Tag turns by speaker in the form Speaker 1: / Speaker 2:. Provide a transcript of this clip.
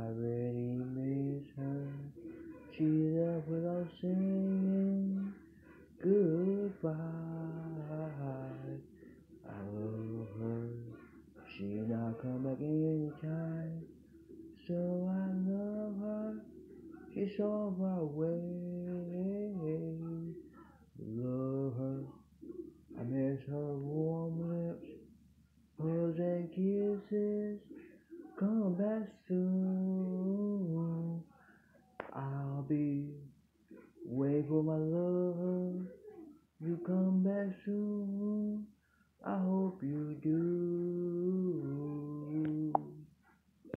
Speaker 1: I really miss her. She left without saying goodbye. I love her. She not come back anytime. So I love her. She's on my way. Love her. I miss her warm lips, hugs and kisses. Come back soon be. Wave for my love, you come back soon.